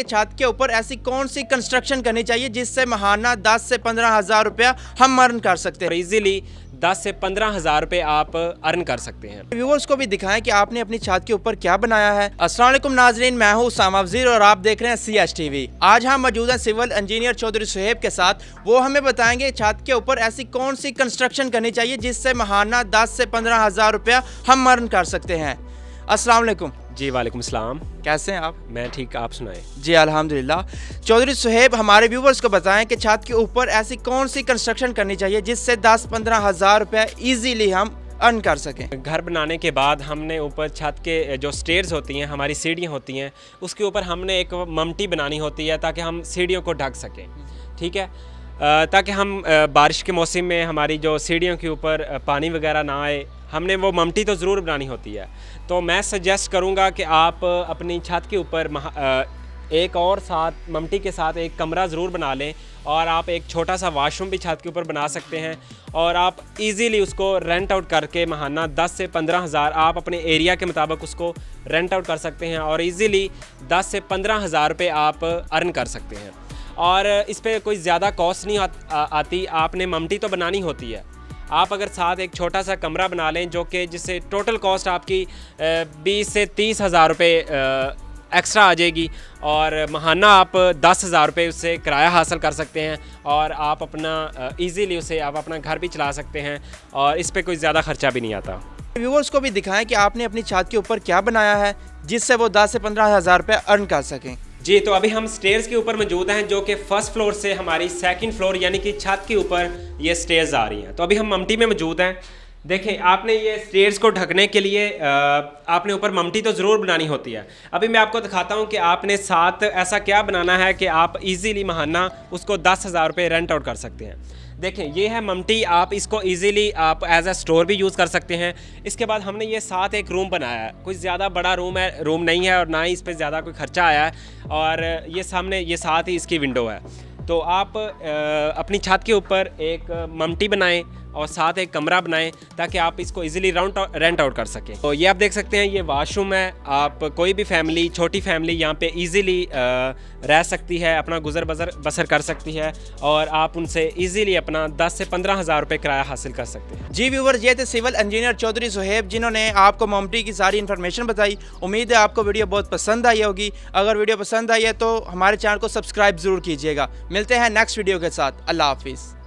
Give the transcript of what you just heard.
छत के ऊपर ऐसी कौन सी कंस्ट्रक्शन करनी चाहिए जिससे महाना दस से पंद्रह हज़ार रुपया हम अर्न कर सकते हैं? इजीली दस से पंद्रह हज़ार रुपये आप अर्न कर सकते हैं। व्यूवर्स को भी दिखाएँ कि आपने अपनी छत के ऊपर क्या बनाया है। असलम नाजरीन मैं हूँ सामा वज़ीर और आप देख रहे हैं सी एस टी वी आज हम मौजूद हैं सिविल इंजीनियर चौधरी सुहेब के साथ। वो हमें बताएँगे छत के ऊपर ऐसी कौन सी कंस्ट्रक्शन करनी चाहिए जिससे महाना दस से पंद्रह हज़ार रुपया हम अर्न कर सकते हैं। असलकुम जी वालेकुम सलाम। कैसे हैं आप? मैं ठीक आप सुनाए। जी अल्हम्दुलिल्लाह। चौधरी सुहेब हमारे व्यूवर्स को बताएँ कि छत के ऊपर ऐसी कौन सी कंस्ट्रक्शन करनी चाहिए जिससे दस पंद्रह हज़ार रुपये ईजीली हम अर्न कर सकें? घर बनाने के बाद हमने ऊपर छत के जो स्टेयर्स होती हैं हमारी सीढ़ियाँ होती हैं उसके ऊपर हमने एक ममटी बनानी होती है ताकि हम सीढ़ियों को ढक सकें। ठीक है? ताकि हम बारिश के मौसम में हमारी जो सीढ़ियों के ऊपर पानी वगैरह ना आए, हमने वो ममटी तो ज़रूर बनानी होती है। तो मैं सजेस्ट करूँगा कि आप अपनी छत के ऊपर एक और साथ, ममटी के साथ एक कमरा ज़रूर बना लें और आप एक छोटा सा वाशरूम भी छत के ऊपर बना सकते हैं और आप इजीली उसको रेंट आउट करके महाना 10 से पंद्रह हज़ार आप अपने एरिया के मुताबिक उसको रेंट आउट कर सकते हैं और इजीली 10 से पंद्रह हज़ार रुपये आप अर्न कर सकते हैं। और इस पर कोई ज़्यादा कॉस्ट नहीं आती। आपने ममटी तो बनानी होती है। आप अगर साथ एक छोटा सा कमरा बना लें जो कि जिससे टोटल कॉस्ट आपकी बीस से तीस हज़ार रुपये एक्स्ट्रा आ जाएगी और महाना आप दस हज़ार रुपये उससे किराया हासिल कर सकते हैं और आप अपना इजीली उसे आप अपना घर भी चला सकते हैं और इस पर कोई ज़्यादा ख़र्चा भी नहीं आता। व्यूवर्स को भी दिखाएँ कि आपने अपनी छात के ऊपर क्या बनाया है, जिससे वो दस से पंद्रह हज़ार रुपये अर्न कर सकें। जी तो अभी हम स्टेयर्स के ऊपर मौजूद हैं, जो कि फ़र्स्ट फ्लोर से हमारी सेकंड फ्लोर यानी कि छत के ऊपर ये स्टेयर्स आ रही हैं। तो अभी हम ममटी में मौजूद हैं। देखें आपने ये स्टेयर्स को ढकने के लिए आपने ऊपर ममटी तो ज़रूर बनानी होती है। अभी मैं आपको दिखाता हूँ कि आपने साथ ऐसा क्या बनाना है कि आप इजीली महाना उसको दस हज़ार रुपये रेंट आउट कर सकते हैं। देखें, ये है ममटी आप इसको इजीली आप एज अ स्टोर भी यूज़ कर सकते हैं। इसके बाद हमने ये साथ एक रूम बनाया है। कुछ ज़्यादा बड़ा रूम है रूम नहीं है और ना ही इस पर ज़्यादा कोई ख़र्चा आया है। और ये सामने, ये साथ ही इसकी विंडो है। तो आप अपनी छत के ऊपर एक ममटी बनाएँ। और साथ एक कमरा बनाएँ ताकि आप इसको इजीली राउंड रेंट आउट कर सकें। तो ये आप देख सकते हैं, ये वाशरूम है। आप कोई भी फैमिली छोटी फैमिली यहाँ पे इजीली रह सकती है, अपना गुजर बसर बसर कर सकती है और आप उनसे इजीली अपना 10 से पंद्रह हज़ार रुपये किराया हासिल कर सकते हैं। जी व्यूवर ये थे सिविल इंजीनियर चौधरी सुहेब, जिन्होंने आपको ममटी की सारी इन्फॉर्मेशन बताई। उम्मीद है आपको वीडियो बहुत पसंद आई होगी। अगर वीडियो पसंद आई है तो हमारे चैनल को सब्सक्राइब ज़रूर कीजिएगा। मिलते हैं नेक्स्ट वीडियो के साथ। अल्लाह हाफिज़।